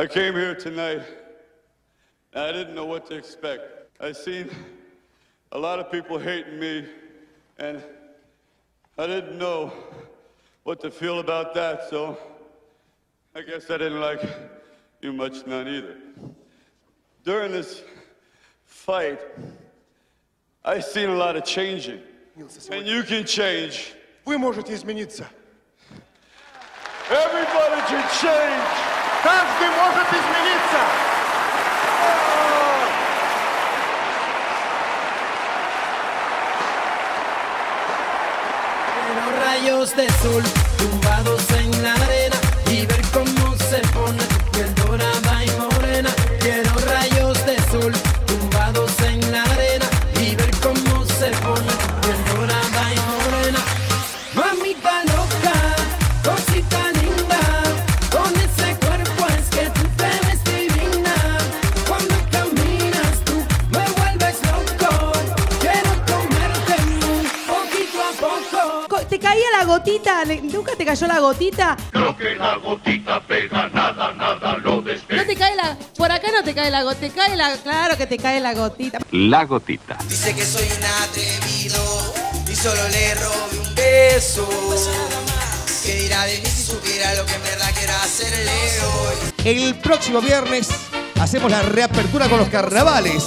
I came here tonight and I didn't know what to expect. I seen a lot of people hating me and I didn't know what to feel about that, so I guess I didn't like you much none either. During this fight, I seen a lot of changing. And you can change. Вы можете измениться. Everybody can change. Каждый может измениться. Quiero rayos de sol tumbados en la gotita? ¿Nunca te cayó la gotita? Lo que la gotita pega, nada, nada lo despega. No te cae la. Por acá no te cae la gotita. Te cae la. Claro que te cae la gotita. La gotita. Dice que soy un atrevido y solo le robé un beso. ¿Qué dirá de mí si supiera lo que en verdad quiero hacerle hoy? El próximo viernes hacemos la reapertura con los carnavales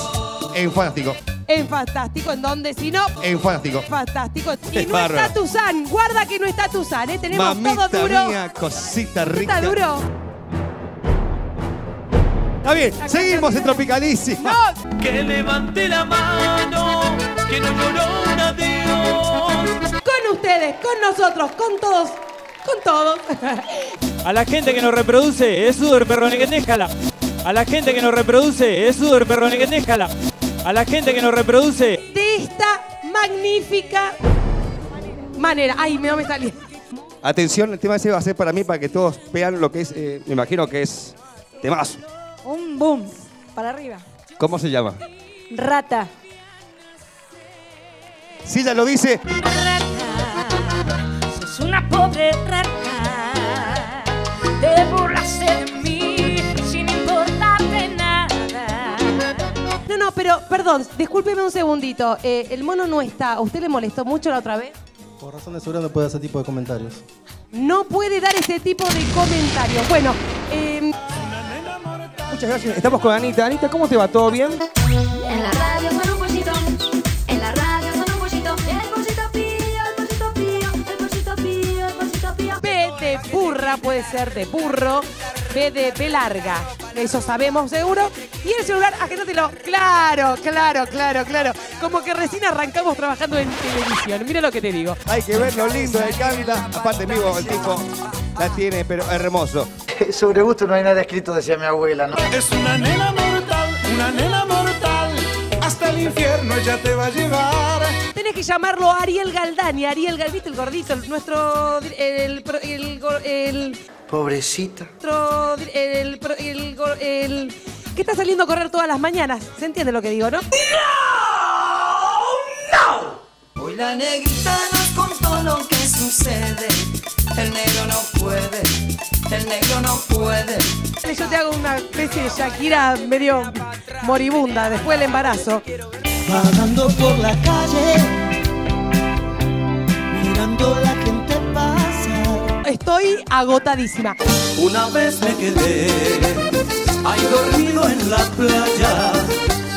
en Fantástico. En fantástico, en donde si no. En Fantástico. Fantástico. Y Es no bárbaro. está Tuzán. Guarda que no está Tuzán, ¿eh? Tenemos Mamita todo duro. mía, cosita rica. Está duro. Está bien, seguimos en Tropicalísima. No, Que levante la mano, que no lloró un adiós. con ustedes, con nosotros, con todos. Con todos. A la gente que nos reproduce, es sudor perrone que déjala. A la gente que nos reproduce, es sudor perrone que déjala. A la gente que nos reproduce, De esta magnífica manera. Ay, no me salía. Atención, el tema ese va a ser para mí, para que todos vean lo que es, eh, me imagino que es temazo. Un boom. Para arriba. ¿Cómo se llama? Rata. Si ella lo dice, Rata. Sos una pobre rata. Perdón, discúlpeme un segundito. Eh, el mono no está. ¿A usted le molestó mucho la otra vez? Por razones de seguridad no puede hacer tipo de comentarios. No puede dar ese tipo de comentarios. Bueno, eh, muchas gracias. Estamos con Anita. Anita, ¿cómo te va? ¿Todo bien? En la radio suena un bolsito, en la radio suena un bolsito, el bolsito pío, el bolsito pío, el bolsito pío, el bolsito pío. B de burra puede ser de burro, B de B larga. Eso sabemos seguro. Y el celular, agéndatelo. Claro, claro, claro, claro. Como que recién arrancamos trabajando en televisión. Mira lo que te digo. Hay que ver lo lindo de canta. Aparte, vivo, el tipo la tiene, pero hermoso. Sobre gusto no hay nada escrito, decía mi abuela, ¿no? es una nena mortal, una nena mortal. Hasta el infierno ella te va a llevar. Tenés que llamarlo Ariel Galdani. Ariel Gal, ¿viste el gordito? El- Nuestro. El. El. el, el- Pobrecita. el, el, go- el- que está saliendo a correr todas las mañanas. ¿Se entiende lo que digo, no? Hoy la negrita nos contó lo que sucede. El negro no puede, el negro no puede. Yo te hago una especie de Shakira medio moribunda después del embarazo. Vagando por la calle, mirando la gente. Estoy agotadísima. Una vez me quedé ahí dormido en la playa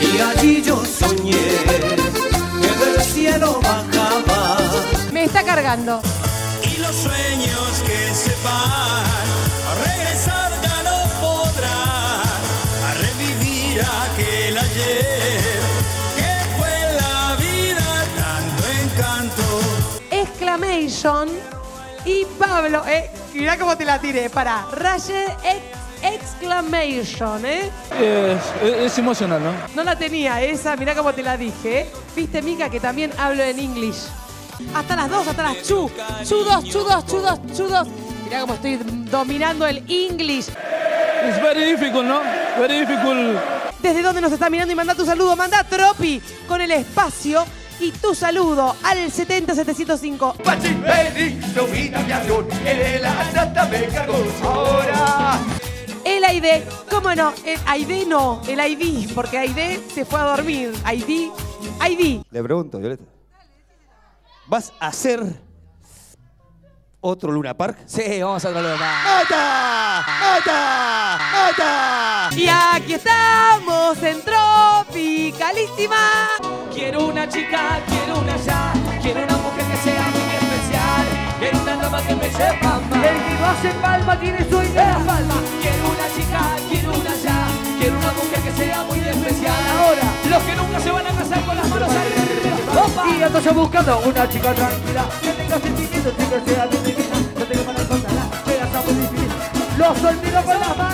y allí yo soñé que del cielo bajaba Me está cargando. y los sueños que se van a Y Pablo, eh, mirá cómo te la tiré. Para, Raye ex- Exclamation, ¿eh? Es, emocional, ¿no? No la tenía esa, mirá cómo te la dije. ¿eh? Viste, Mica, que también hablo en English. Hasta las dos, hasta las chu. Chu dos, chu dos, chu dos, chu dos. Mirá cómo estoy dominando el English. Es very difficult, ¿no? Very difficult. ¿Desde dónde nos está mirando y manda tu saludo? Manda Tropi con el espacio y tu saludo al 70705. Pachi, su vida, mi avión, la santa me cargó ahora. El ID Aide, ¿cómo no? El Aide no, el ID, porque Aide se fue a dormir. ID, ID. Le pregunto, Violeta. ¿Vas a hacer otro Luna Park? Sí, vamos a otro Luna Park. ¡Ahí está! ¡Ahí está! ¡Ahí está! Y aquí estamos en Quiero una chica, quiero una ya, quiero una mujer que sea muy especial, quiero una dama que me sepa más. El que lo hace palma tiene sueño en la palma. Quiero una chica, quiero una ya, quiero una mujer que sea muy especial. Ahora, los que nunca se van a casar con las manos arriba. Y yo buscando una chica tranquila, que tenga sentimientos que sea divina, no tengo para encontrarla, que la muy difícil. Los olvido con las manos.